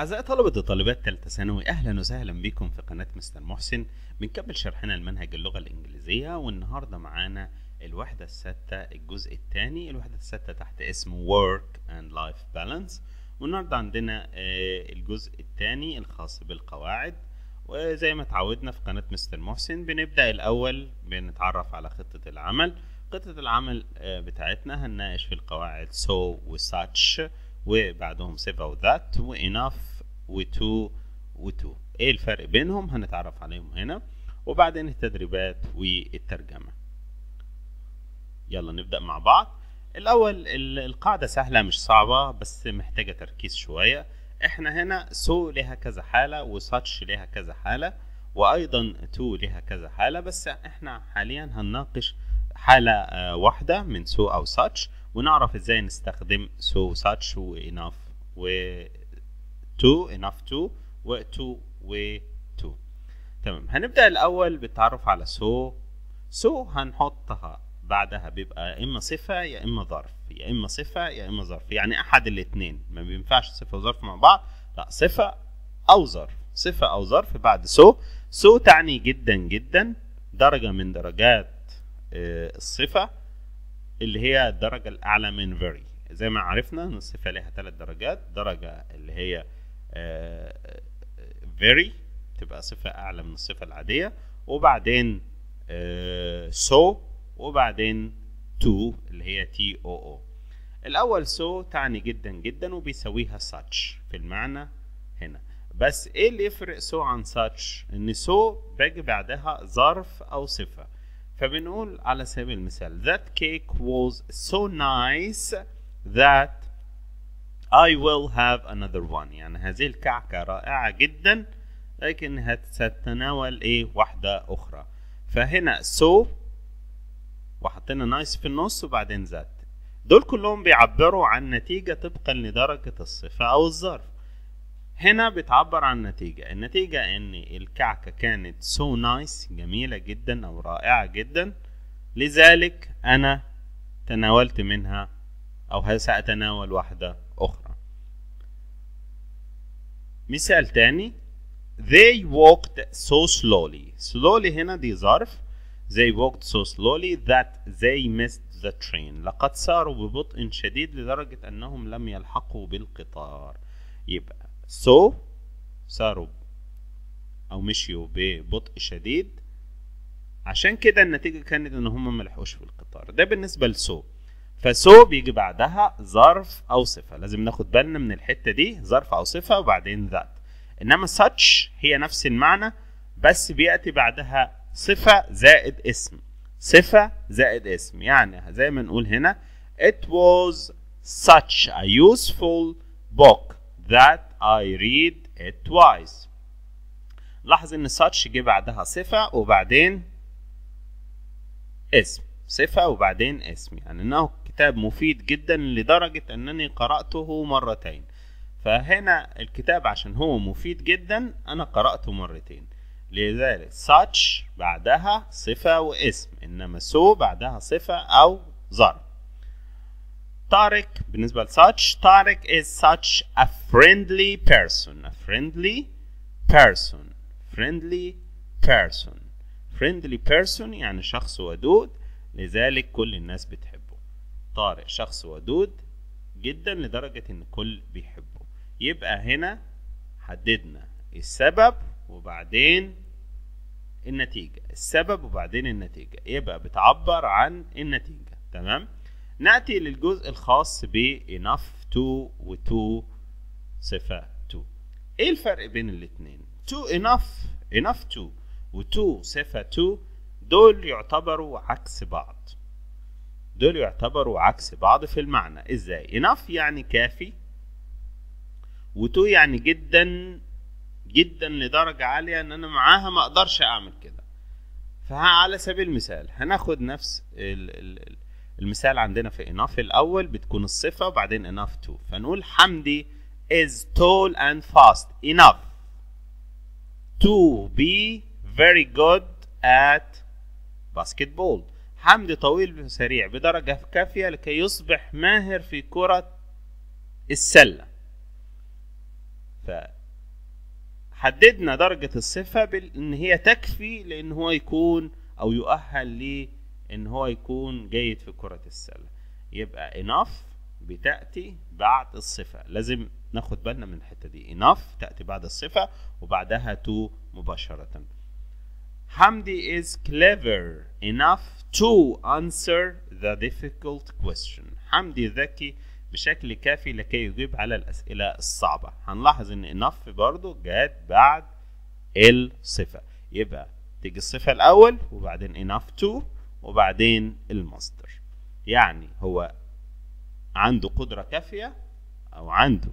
أعزائي طلبة وطالبات تالتة ثانوي أهلا وسهلا بكم في قناة مستر محسن. بنكمل شرحنا لمنهج اللغة الإنجليزية والنهاردة معانا الوحدة الستة الجزء الثاني. الوحدة الستة تحت اسم Work and Life Balance. والنهاردة عندنا آه، الجزء الثاني الخاص بالقواعد. وزي ما اتعودنا في قناة مستر محسن بنبدأ الأول بنتعرف على خطة العمل. خطة العمل آه، بتاعتنا هنناقش في القواعد so و such وبعدهم so أو that و enough و too و too إيه الفرق بينهم؟ هنتعرف عليهم هنا. وبعدين التدريبات والترجمة. يلا نبدأ مع بعض. الأول القاعدة سهلة مش صعبة بس محتاجة تركيز شوية. إحنا هنا so لها كذا حالة وساتش لها كذا حالة وأيضا too لها كذا حالة. بس إحنا حاليا هنناقش حالة آه، واحدة من سو أو ساتش ونعرف إزاي نستخدم so such و enough و to enough to و to و to. تمام. هنبدأ الأول بالتعرف على so. So هنحطها. بعدها بيبقى يا إما صفة يا إما ظرف. يا إما صفة يا إما ظرف. يعني أحد الاتنين. ما بينفعش صفة وظرف مع بعض. لا صفة أو ظرف. صفة أو ظرف بعد so. So تعني جدا جدا درجة من درجات آه، الصفة اللي هي الدرجة الأعلى من very. زي ما عرفنا إن الصفة لها ثلاث درجات. درجة اللي هي very تبقى صفة أعلى من الصفة العادية. وبعدين آه، so وبعدين to اللي هي t o o. الأول so تعني جدا جدا وبيساويها such في المعنى هنا. بس إيه اللي يفرق so عن such إن so باجي بعدها ظرف أو صفة. فبنقول على سبيل المثال that cake was so nice that I will have another one. يعني هذه الكعكة رائعة جدا لكن هت- ستتناول إيه؟ واحدة أخرى. فهنا so وحطينا nice في النص وبعدين that. دول كلهم بيعبروا عن نتيجة طبقا لدرجة الصفة أو الظرف. هنا بتعبر عن نتيجة. النتيجة إن الكعكة كانت so nice جميلة جدا أو رائعة جدا. لذلك أنا تناولت منها أو سأتناول واحدة أخرى. مثال تاني. They walked so slowly. Slowly هنا دي ظرف. They walked so slowly that they missed the train. لقد ساروا ببطء شديد لدرجة أنهم لم يلحقوا بالقطار. يبقى so ساروا أو مشيوا ببطء شديد. عشان كده النتيجة كانت إن هم ما لحقوش في القطار ده بالنسبة لسو فسو بيجي بعدها ظرف أو صفة. لازم ناخد بالنا من الحتة دي ظرف أو صفة وبعدين ذات. إنما such هي نفس المعنى بس بيأتي بعدها صفة زائد اسم. صفة زائد اسم. يعني زي ما نقول هنا it was such a useful book that I read it twice. لاحظ إن such جه بعدها صفة وبعدين اسم. صفة وبعدين اسم. يعني إنه كتاب مفيد جدا لدرجة أنني قرأته مرتين. فهنا الكتاب عشان هو مفيد جدا أنا قرأته مرتين. لذلك such بعدها صفة واسم إنما so بعدها صفة أو ظرف. طارق بالنسبة ل such طارق is such a friendly person. A friendly person. Friendly person. Friendly person يعني شخص ودود لذلك كل الناس بتحبه. طارق شخص ودود جدا لدرجة إن الكل بيحبه. يبقى هنا حددنا السبب وبعدين النتيجة. السبب وبعدين النتيجة. يبقى بتعبر عن النتيجة. تمام؟ نأتي للجزء الخاص ب enough to و to صفة to. إيه الفرق بين الاتنين؟ to enough enough to و to صفة to دول يعتبروا عكس بعض. دول يعتبروا عكس بعض في المعنى. إزاي؟ enough يعني كافي. وتو يعني جدا جدا لدرجة عالية إن أنا معاها ما أقدرش أعمل كده. فعلى سبيل المثال هناخد نفس ال ال المثال عندنا في enough. الأول بتكون الصفة وبعدين enough to فنقول حمدي is tall and fast enough. to be very good at basketball حمدي طويل وسريع بدرجة كافية لكي يصبح ماهر في كرة السلة. ف حددنا درجة الصفة بإن هي تكفي لأن هو يكون أو يؤهل ليه إن هو يكون جيد في كرة السلة. يبقى enough بتأتي بعد الصفة. لازم ناخد بالنا من الحتة دي. enough تأتي بعد الصفة وبعدها to مباشرة. حمدي is clever enough to answer the difficult question. حمدي ذكي بشكل كافي لكي يجيب على الأسئلة الصعبة. هنلاحظ إن enough برضو جات بعد الصفة. يبقى تيجي الصفة الأول وبعدين enough to وبعدين المصدر يعني هو عنده قدرة كافية أو عنده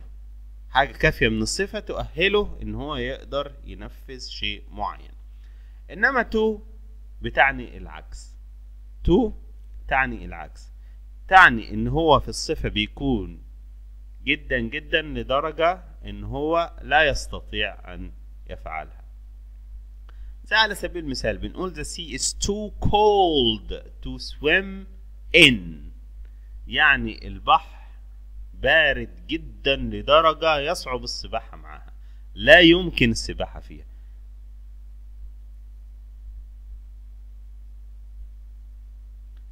حاجة كافية من الصفة تؤهله إن هو يقدر ينفذ شيء معين. إنما تو بتعني العكس. تو تعني العكس. تعني إن هو في الصفة بيكون جدا جدا لدرجة إن هو لا يستطيع أن يفعلها. زي على سبيل المثال. بنقول the sea is too cold to swim in. يعني البحر بارد جدا لدرجة يصعب السباحة معها. لا يمكن السباحة فيها.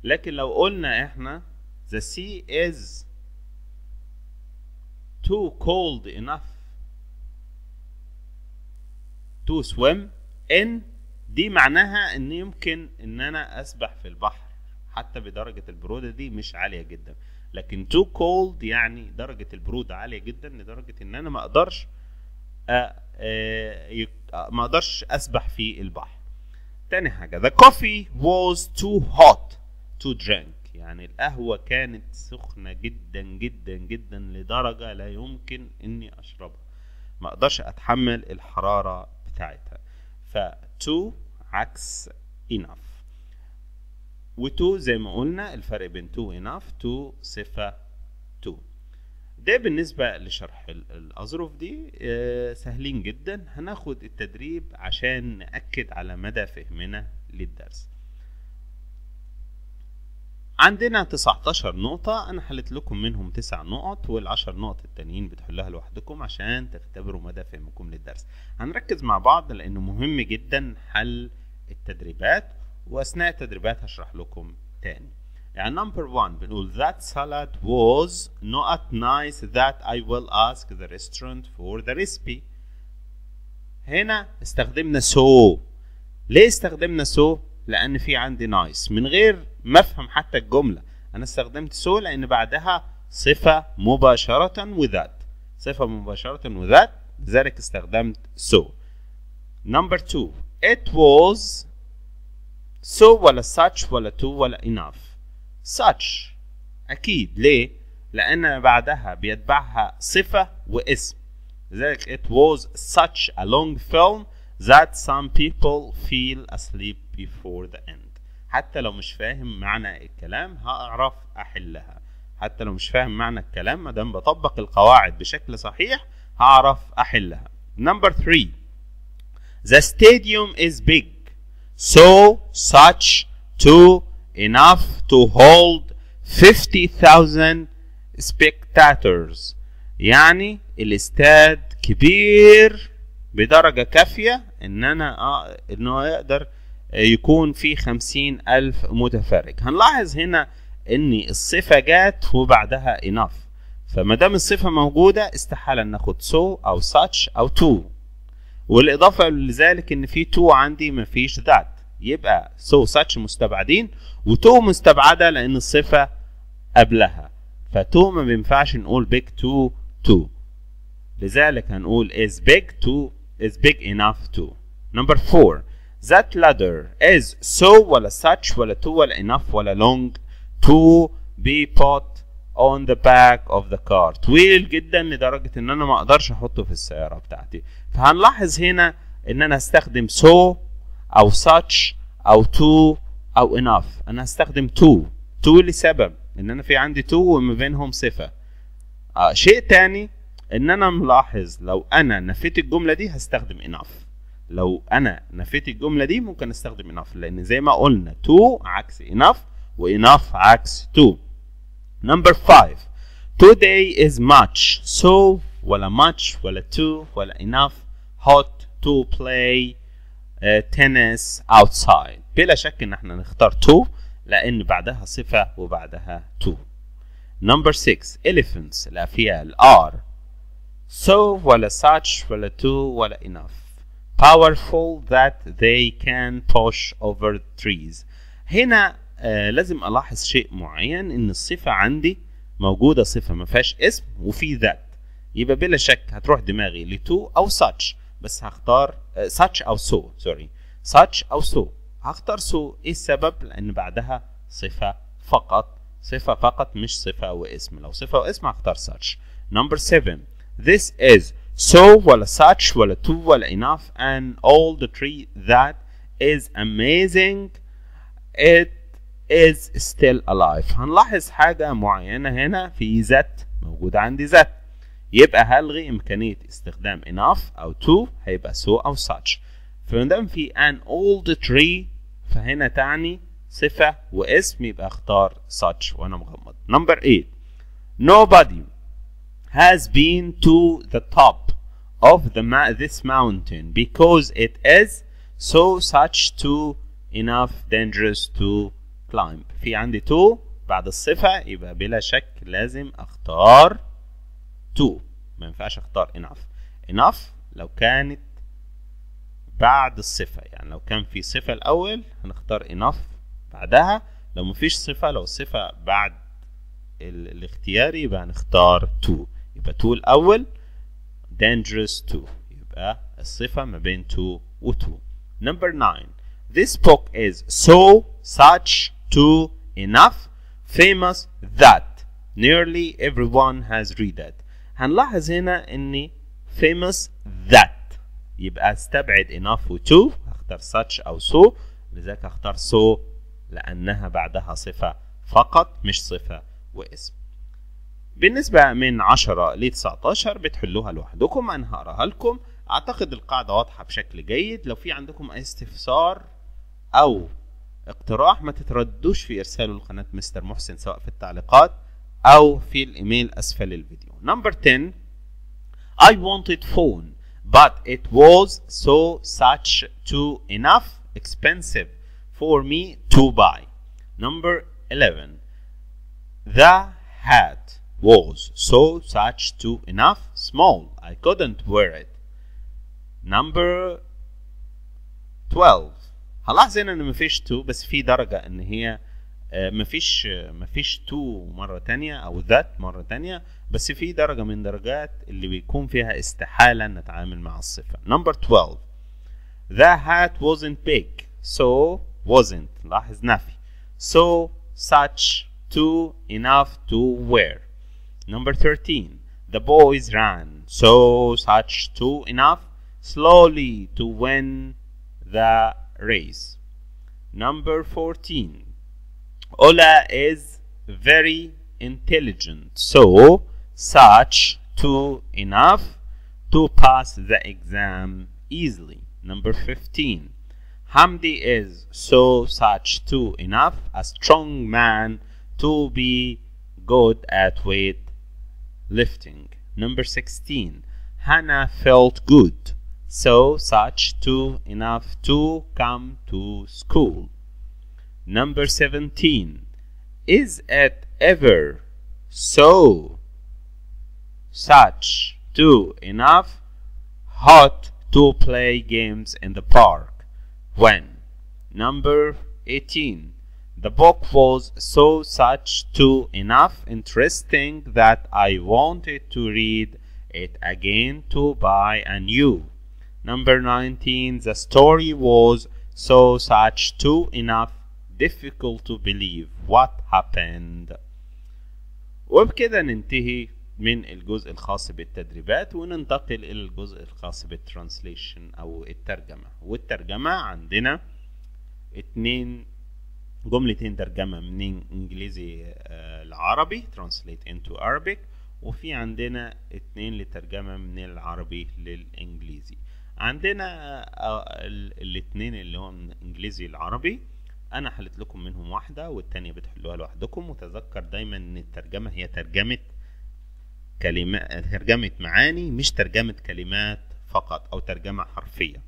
لكن لو قلنا إحنا the sea is too cold enough to swim in دي معناها إن يمكن إن أنا أسبح في البحر. حتى بدرجة البرودة دي مش عالية جدا. لكن too cold يعني درجة البرودة عالية جدا لدرجة إن أنا ما أقدرش. ما أقدرش أسبح في البحر. تاني حاجة the coffee was too hot. To drink يعني القهوة كانت سخنة جدا جدا جدا لدرجة لا يمكن إني أشربها. ما أقدرش أتحمل الحرارة بتاعتها. ف to عكس enough. و to زي ما قلنا الفرق بين to enough to صفة to ده بالنسبة لشرح الأظرف دي سهلين جدا. هناخد التدريب عشان نأكد على مدى فهمنا للدرس. عندنا 19 نقطة أنا حلت لكم منهم 9 نقط والعشر نقط التانيين بتحلها لوحدكم عشان تختبروا مدى فهمكم للدرس. هنركز مع بعض لأنه مهم جدا حل التدريبات وأثناء التدريبات هشرح لكم تاني. يعني number one بنقول that salad was not nice that I will ask the restaurant for the recipe. هنا استخدمنا so. ليه استخدمنا so لأن في عندي nice من غير ما أفهم حتى الجملة. أنا استخدمت so لأن بعدها صفة مباشرة وذات. صفة مباشرة وذات لذلك استخدمت so number two. It was so ولا such ولا to ولا enough. Such. أكيد. ليه؟ لأن بعدها بيتبعها صفة واسم. لذلك it was such a long film that some people feel asleep before the end. حتى لو مش فاهم معنى الكلام هعرف أحلها. حتى لو مش فاهم معنى الكلام ما دام بطبق القواعد بشكل صحيح هعرف أحلها. Number three. The stadium is big. So such to enough to hold 50,000 spectators. يعني الاستاد كبير بدرجة كافية إن أنا آه إنه يقدر يكون في خمسين ألف متفرج. هنلاحظ هنا إن الصفة جات وبعدها enough. فما دام الصفة موجودة استحالة ناخد so أو such أو to والإضافة لذلك إن في to عندي مفيش that. يبقى so such مستبعدين وتو مستبعدة لأن الصفة قبلها. فتو ما بينفعش نقول big to to لذلك هنقول is big to is big enough to number four. That ladder is so ولا such ولا to ولا enough ولا long to be put on the back of the car. طويل جدا لدرجة إن أنا ما أقدرش أحطه في السيارة بتاعتي. فهنلاحظ هنا إن أنا هستخدم so أو such أو to أو enough. أنا هستخدم to to لسبب. إن أنا في عندي to وما بينهم صفة. آه شيء تاني إن أنا ملاحظ لو أنا نفيت الجملة دي هستخدم enough. لو أنا نفيت الجملة دي ممكن استخدم enough لأن زي ما قلنا to عكس enough و enough عكس to number five today is much so ولا much ولا too ولا enough hot to play uh, tennis outside بلا شك ان إحنا نختار to لأن بعدها صفة وبعدها to number 6 elephants الافيال are so ولا such ولا to ولا enough powerful that they can push over trees. هنا آه لازم ألاحظ شيء معين إن الصفة عندي موجودة صفة ما فيهاش اسم وفي ذات. يبقى بلا شك هتروح دماغي لتو أو such بس هختار آه such أو so سوري such أو so. هختار so. إيه السبب؟ لأن بعدها صفة فقط. صفة فقط مش صفة واسم لو صفة واسم هختار such. Number 7 this is so ولا such ولا to ولا enough and all the tree that is amazing it is still alive. هنلاحظ حاجة معينة هنا في ذات موجودة عندي ذات يبقى هلغي إمكانية استخدام enough أو to هيبقى so أو such. فمادام في an old tree فهنا تعني صفة واسم يبقى اختار such وأنا مغمض. Number 8 nobody has been to the top of the this mountain because it is so such to enough dangerous to climb. في عندي to بعد الصفة يبقى بلا شك لازم أختار to ما ينفعش أختار enough. enough لو كانت بعد الصفة يعني لو كان في صفة الأول هنختار enough بعدها. لو مفيش صفة لو الصفة بعد ال الاختياري يبقى هنختار to يبقى to الأول dangerous to يبقى الصفة ما بين to و to number 9 this book is so such to enough famous that nearly everyone has read it هنلاحظ هنا ان famous that يبقى استبعد enough و to هختار such أو so لذلك هختار so لانها بعدها صفة فقط مش صفة واسم بالنسبة من 10 ل 19 بتحلوها لوحدكم أنا هقراها لكم. أعتقد القاعدة واضحة بشكل جيد. لو في عندكم أي استفسار أو اقتراح ما تتردوش في ارساله لقناة مستر محسن سواء في التعليقات أو في الإيميل أسفل الفيديو. Number 10 I wanted phone but it was so such to enough expensive for me to buy. Number 11 the hat. Was so such to enough small I couldn't wear it. Number 12 هلاحظ هنا ان مفيش too بس في درجة إن هي آه، مفيش آه، مفيش too مرة تانية أو that مرة تانية بس في درجة من درجات اللي بيكون فيها استحالة نتعامل مع الصفة. Number 12 the hat wasn't big. So wasn't. لاحظ نفي. So such to enough to wear. Number 13 the boys ran so such to enough slowly to win the race number 14 Ola is very intelligent, so such to enough to pass the exam easily. Number 15. Hamdi is so such to enough a strong man to be good at weight lifting. Number 16. Hannah felt good, so such to enough to come to school. Number 17. Is it ever so such to enough hot to play games in the park? When? Number 18. The book was so such to enough interesting that I wanted to read it again to buy a new. Number 19. The story was so such to enough difficult to believe what happened وبكده ننتهي من الجزء الخاص بالتدريبات وننتقل إلى الجزء الخاص بالترانسليشن أو الترجمة والترجمة عندنا اتنين جملتين ترجمة من إنجليزي آه، لعربي translate into Arabic. وفي عندنا اتنين لترجمة من العربي للإنجليزي. عندنا آه، ال- الاتنين اللي هو من إنجليزي لعربي أنا حلت لكم منهم واحدة والتانية بتحلوها لوحدكم. وتذكر دايما إن الترجمة هي ترجمة كلمات ترجمة معاني مش ترجمة كلمات فقط أو ترجمة حرفية.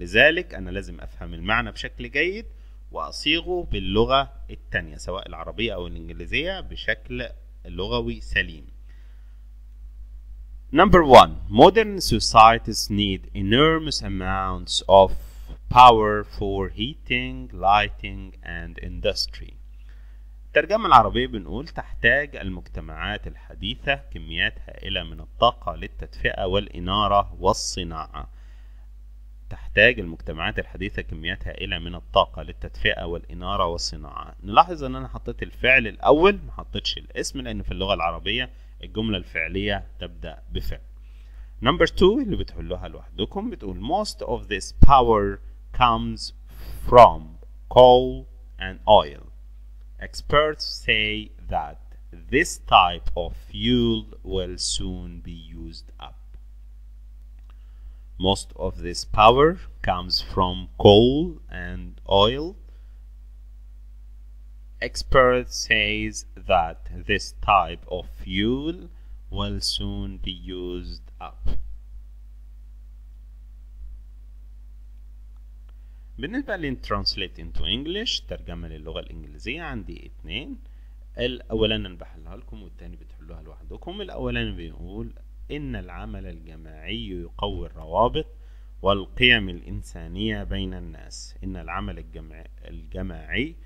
لذلك أنا لازم أفهم المعنى بشكل جيد. وأصيغه باللغة التانية سواء العربية أو الإنجليزية بشكل لغوي سليم Number one, modern societies need enormous amounts of power for heating, lighting, and industry. الترجمة العربية بنقول تحتاج المجتمعات الحديثة كميات هائلة من الطاقة للتدفئة والإنارة والصناعة. تحتاج المجتمعات الحديثة كميات هائلة من الطاقة للتدفئة والإنارة والصناعة. نلاحظ إن أنا حطيت الفعل الأول ما حطيتش الاسم لأن في اللغة العربية الجملة الفعلية تبدأ بفعل. Number two اللي بتحلوها لوحدكم بتقول most of this power comes from coal and oil. Experts say that this type of fuel will soon be used up. Most of this power comes from coal and oil. Experts says that this type of fuel will soon be used up. بالنسبة لل translate into English ترجمة للغة الإنجليزية عندي اتنين الأولاني أنا بحلها لكم والتاني بتحلوها لوحدكم الأولاني بيقول إن العمل الجماعي يقوي الروابط والقيم الإنسانية بين الناس. إن العمل الجماعي,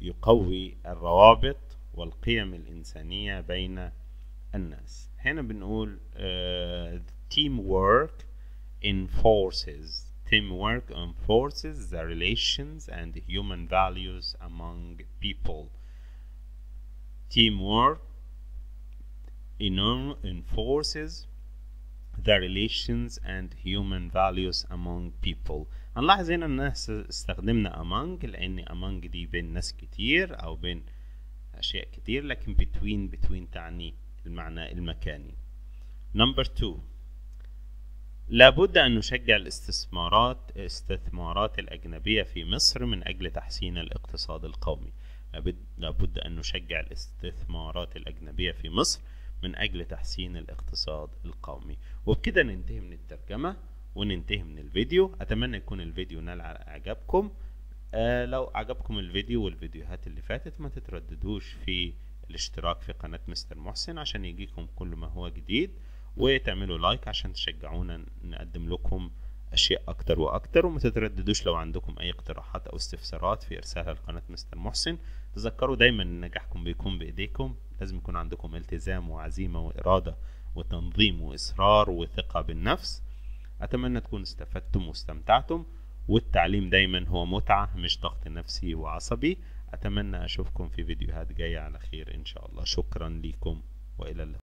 يقوي الروابط والقيم الإنسانية بين الناس. هنا بنقول uh, teamwork enforces. Teamwork enforces the relations and human values among people. Teamwork enforces the relations and human values among people. هنلاحظ هنا الناس استخدمنا among لأن among دي بين ناس كتير أو بين أشياء كتير لكن between between تعني المعنى المكاني. Number two لابد أن نشجع الاستثمارات استثمارات الأجنبية في مصر من أجل تحسين الاقتصاد القومي لابد أن نشجع الاستثمارات الأجنبية في مصر من أجل تحسين الاقتصاد القومي. وبكده ننتهي من الترجمة وننتهي من الفيديو. أتمنى يكون الفيديو نال على إعجابكم. آه لو عجبكم الفيديو والفيديوهات اللي فاتت ما تترددوش في الاشتراك في قناة مستر محسن عشان يجيكم كل ما هو جديد وتعملوا لايك عشان تشجعونا نقدم لكم أشياء أكتر وأكتر. وما تترددوش لو عندكم أي اقتراحات أو استفسارات في إرسالها لقناة مستر محسن. تذكروا دايما إن نجاحكم بيكون بإيديكم. لازم يكون عندكم التزام وعزيمة وإرادة وتنظيم وإصرار وثقة بالنفس. أتمنى تكونوا استفدتم واستمتعتم والتعليم دايما هو متعة مش ضغط نفسي وعصبي. أتمنى أشوفكم في فيديوهات جاية على خير إن شاء الله. شكرا لكم وإلى اللقاء.